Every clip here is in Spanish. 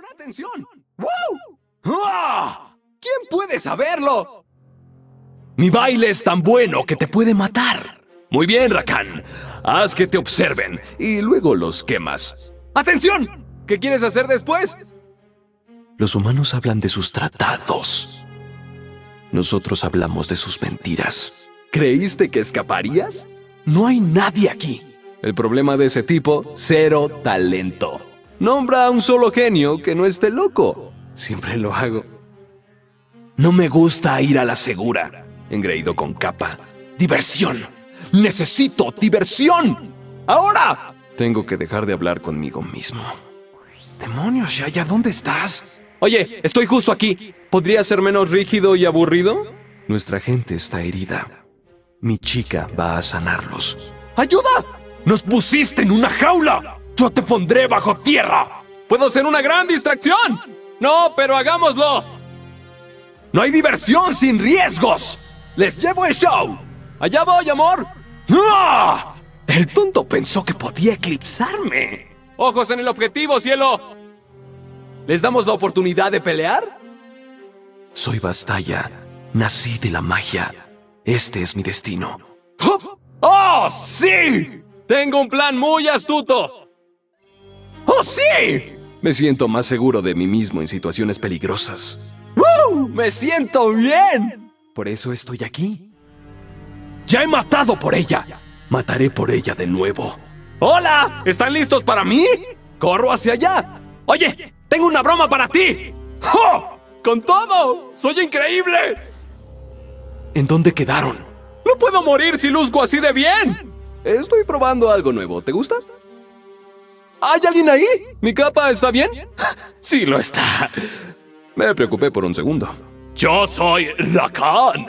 Ahora atención. ¡Wow! ¡Ah! ¿Quién puede saberlo? Mi baile es tan bueno que te puede matar. Muy bien, Rakan. Haz que te observen y luego los quemas. ¡Atención! ¿Qué quieres hacer después? Los humanos hablan de sus tratados. Nosotros hablamos de sus mentiras. ¿Creíste que escaparías? No hay nadie aquí. El problema de ese tipo, cero talento. Nombra a un solo genio que no esté loco. Siempre lo hago. No me gusta ir a la segura. Engreído con capa. Diversión. Necesito diversión. Ahora. Tengo que dejar de hablar conmigo mismo. Demonios, Shaya, ¿dónde estás? Oye, estoy justo aquí. ¿Podría ser menos rígido y aburrido? Nuestra gente está herida. Mi chica va a sanarlos. ¡Ayuda! ¡Nos pusiste en una jaula! ¡Yo te pondré bajo tierra! ¡Puedo ser una gran distracción! No, pero hagámoslo. No hay diversión sin riesgos. Les llevo el show. Allá voy, amor. El tonto pensó que podía eclipsarme. Ojos en el objetivo, cielo. ¿Les damos la oportunidad de pelear? Soy Bastaya. Nací de la magia. Este es mi destino. ¡Oh, sí! Tengo un plan muy astuto. ¡Oh, sí! Me siento más seguro de mí mismo en situaciones peligrosas. ¡Woo! ¡Me siento bien! Por eso estoy aquí. ¡Ya he matado por ella! Mataré por ella de nuevo. ¡Hola! ¿Están listos para mí? ¡Corro hacia allá! ¡Oye! ¡Tengo una broma para ti! ¡Oh! ¡Con todo! ¡Soy increíble! ¿En dónde quedaron? ¡No puedo morir si luzco así de bien! Estoy probando algo nuevo. ¿Te gusta? ¿Hay alguien ahí? ¿Mi capa está bien? Sí, lo está. Me preocupé por un segundo. Yo soy Rakan.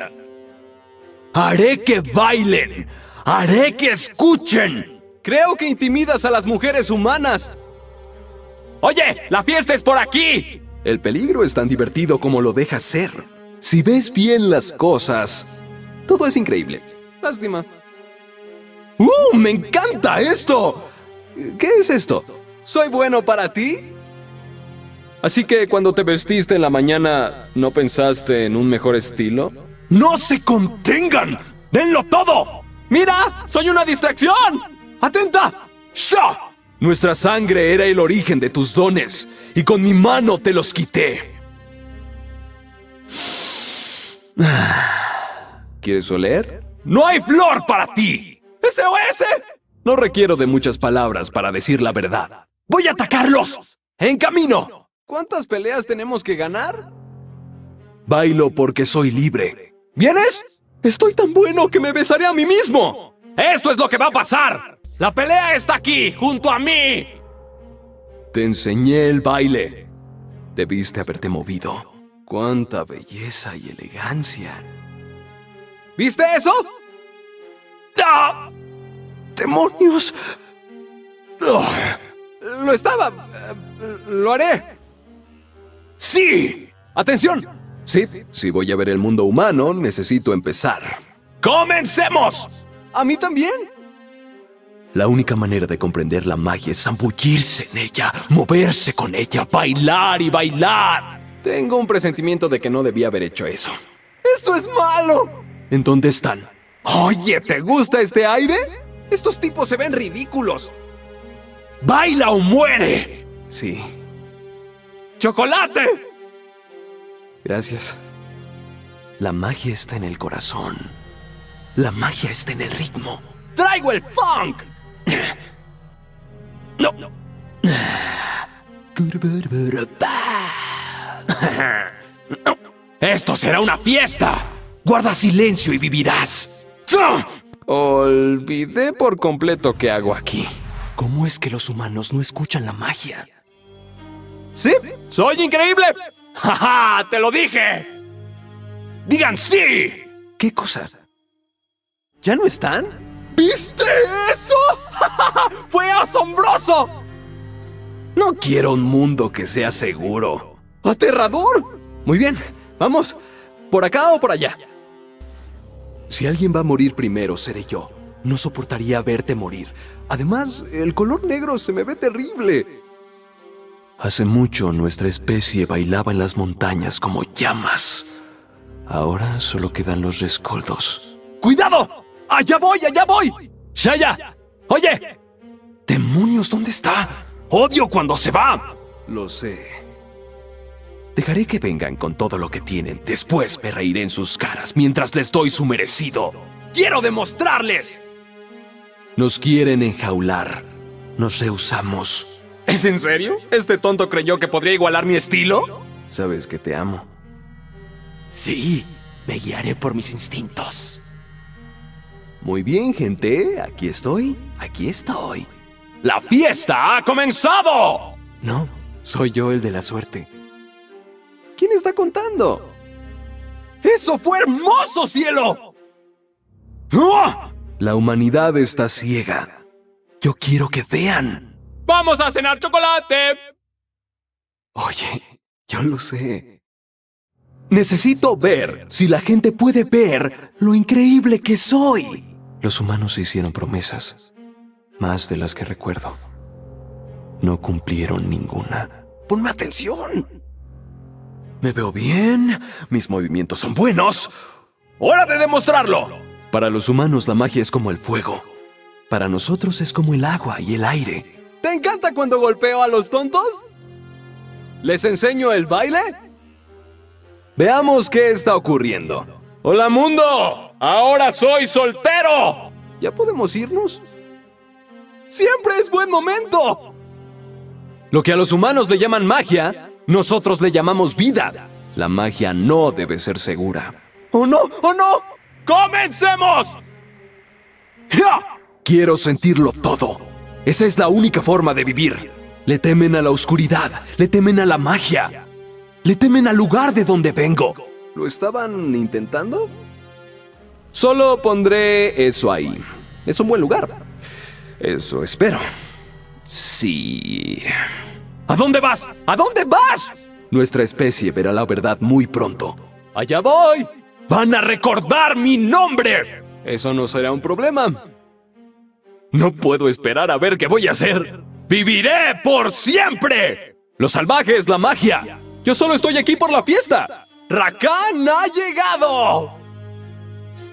Haré que bailen. Haré que escuchen. Creo que intimidas a las mujeres humanas. Oye, la fiesta es por aquí. El peligro es tan divertido como lo dejas ser. Si ves bien las cosas, todo es increíble. Lástima. ¡Uh! ¡Me encanta esto! ¿Qué es esto? ¿Soy bueno para ti? Así que cuando te vestiste en la mañana, ¿no pensaste en un mejor estilo? ¡No se contengan! ¡Denlo todo! ¡Mira! ¡Soy una distracción! ¡Atenta! ¡Sha! Nuestra sangre era el origen de tus dones, y con mi mano te los quité. ¿Quieres oler? ¡No hay flor para ti! ¡SOS! No requiero de muchas palabras para decir la verdad. ¡Voy a atacarlos! ¡En camino! ¿Cuántas peleas tenemos que ganar? Bailo porque soy libre. ¿Vienes? Estoy tan bueno que me besaré a mí mismo. ¡Esto es lo que va a pasar! ¡La pelea está aquí, junto a mí! Te enseñé el baile. Debiste haberte movido. ¡Cuánta belleza y elegancia! ¿Viste eso? ¡Ah! ¡Demonios! ¡Ah! Lo estaba... Lo haré. ¡Sí! ¡Atención! Sí, si voy a ver el mundo humano, necesito empezar. ¡Comencemos! ¿A mí también? La única manera de comprender la magia es zambullirse en ella, moverse con ella, bailar y bailar. Tengo un presentimiento de que no debía haber hecho eso. ¡Esto es malo! ¿En dónde están? Oye, ¿te gusta este aire? Estos tipos se ven ridículos. ¡Baila o muere! Sí. ¡Chocolate! Gracias. La magia está en el corazón. La magia está en el ritmo. ¡Traigo el funk! No. Esto será una fiesta. Guarda silencio y vivirás. Olvidé por completo qué hago aquí. ¿Cómo es que los humanos no escuchan la magia? ¿Sí? ¡Soy increíble! ¡Ja, ja! ¡Te lo dije! ¡Digan sí! ¿Qué cosa? ¿Ya no están? ¿Viste eso? ¡Fue asombroso! No quiero un mundo que sea seguro. ¡Aterrador! Muy bien, vamos. ¿Por acá o por allá? Si alguien va a morir primero, seré yo. No soportaría verte morir. Además, el color negro se me ve terrible. Hace mucho nuestra especie bailaba en las montañas como llamas. Ahora solo quedan los rescoldos. ¡Cuidado! ¡Allá voy, allá voy! ¡Shaya! ¡Oye! ¡Demonios, ¿dónde está? ¡Odio cuando se va! Lo sé. Dejaré que vengan con todo lo que tienen. Después me reiré en sus caras mientras les doy su merecido. ¡Quiero demostrarles! Nos quieren enjaular. Nos rehusamos. ¿Es en serio? ¿Este tonto creyó que podría igualar mi estilo? Sabes que te amo. Sí, me guiaré por mis instintos. Muy bien, gente. Aquí estoy. Aquí estoy. ¡La fiesta ha comenzado! No, soy yo el de la suerte. ¿Quién está contando? ¡Eso fue hermoso, cielo! ¡Ah! La humanidad está ciega. Yo quiero que vean. ¡Vamos a cenar chocolate! Oye, yo lo sé. Necesito ver si la gente puede ver lo increíble que soy. Los humanos se hicieron promesas, más de las que recuerdo. No cumplieron ninguna. Ponme atención. Me veo bien, mis movimientos son buenos. ¡Hora de demostrarlo! Para los humanos la magia es como el fuego. Para nosotros es como el agua y el aire. ¿Te encanta cuando golpeo a los tontos? ¿Les enseño el baile? Veamos qué está ocurriendo. ¡Hola mundo! ¡Ahora soy soltero! ¿Ya podemos irnos? ¡Siempre es buen momento! Lo que a los humanos le llaman magia, nosotros le llamamos vida. La magia no debe ser segura. ¡Oh no! ¡Oh no! ¡Comencemos! Quiero sentirlo todo. Esa es la única forma de vivir. Le temen a la oscuridad, le temen a la magia, le temen al lugar de donde vengo. ¿Lo estaban intentando? Solo pondré eso ahí. Es un buen lugar. Eso espero. Sí. ¿A dónde vas? ¿A dónde vas? Nuestra especie verá la verdad muy pronto. ¡Allá voy! ¡Van a recordar mi nombre! Eso no será un problema. No puedo esperar a ver qué voy a hacer. ¡Viviré por siempre! Los salvajes, la magia. Yo solo estoy aquí por la fiesta. ¡Rakan ha llegado!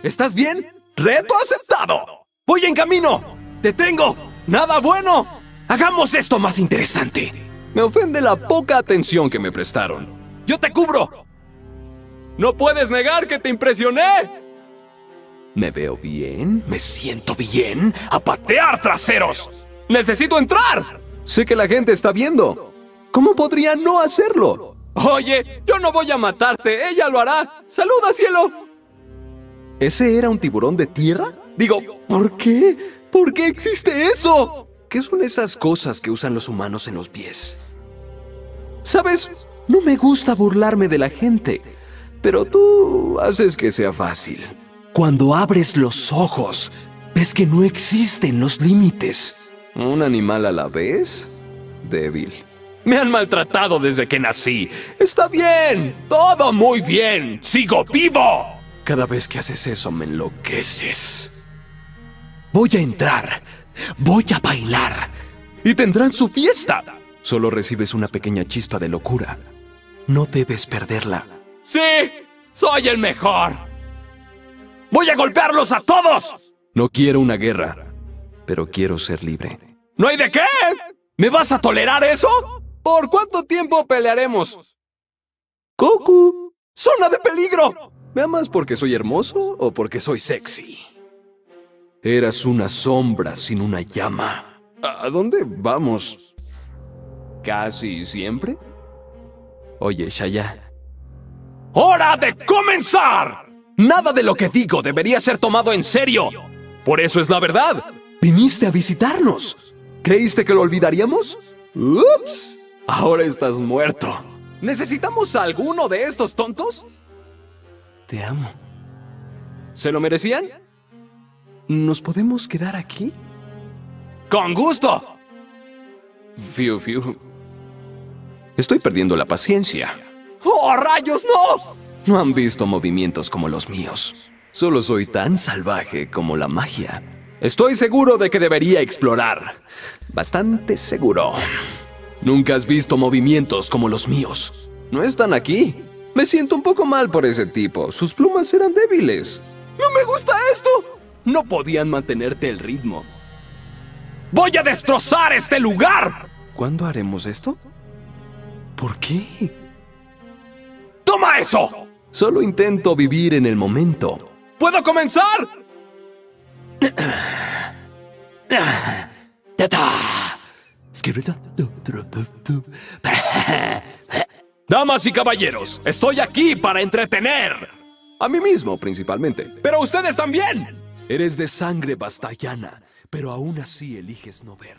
¿Estás bien? ¡Reto aceptado! ¡Voy en camino! ¡Te tengo! ¡Nada bueno! ¡Hagamos esto más interesante! Me ofende la poca atención que me prestaron. ¡Yo te cubro! ¡No puedes negar que te impresioné! ¿Me veo bien? ¿Me siento bien? ¡A patear traseros! ¡Necesito entrar! Sé que la gente está viendo. ¿Cómo podría no hacerlo? Oye, yo no voy a matarte, ella lo hará. ¡Saluda, cielo! ¿Ese era un tiburón de tierra? Digo, ¿por qué? ¿Por qué existe eso? ¿Qué son esas cosas que usan los humanos en los pies? ¿Sabes? No me gusta burlarme de la gente, pero tú haces que sea fácil. Cuando abres los ojos, ves que no existen los límites. ¿Un animal a la vez? Débil. Me han maltratado desde que nací. Está bien, todo muy bien. Sigo vivo. Cada vez que haces eso me enloqueces. Voy a entrar. Voy a bailar. Y tendrán su fiesta. Solo recibes una pequeña chispa de locura. No debes perderla. ¡Sí! ¡Soy el mejor! ¡Voy a golpearlos a todos! No quiero una guerra, pero quiero ser libre. ¿No hay de qué? ¿Me vas a tolerar eso? ¿Por cuánto tiempo pelearemos? ¡Goku! ¡Zona de peligro! ¿Me amas porque soy hermoso o porque soy sexy? Eras una sombra sin una llama. ¿A dónde vamos? ¿Casi siempre? Oye, Shaya. ¡Hora de comenzar! Nada de lo que digo debería ser tomado en serio. Por eso es la verdad. Viniste a visitarnos. ¿Creíste que lo olvidaríamos? ¡Ups! Ahora estás muerto. ¿Necesitamos a alguno de estos tontos? Te amo. ¿Se lo merecían? ¿Nos podemos quedar aquí? ¡Con gusto! Fiu, fiu. Estoy perdiendo la paciencia. ¡Oh, rayos, no! No han visto movimientos como los míos. Solo soy tan salvaje como la magia. Estoy seguro de que debería explorar. Bastante seguro. Nunca has visto movimientos como los míos. No están aquí. Me siento un poco mal por ese tipo. Sus plumas eran débiles. ¡No me gusta esto! No podían mantenerte el ritmo. ¡Voy a destrozar este lugar! ¿Cuándo haremos esto? ¿Por qué? ¡Toma eso! Solo intento vivir en el momento. ¿Puedo comenzar? Damas y caballeros, estoy aquí para entretener. A mí mismo, principalmente. Pero ustedes también. Eres de sangre bastallana, pero aún así eliges no ver.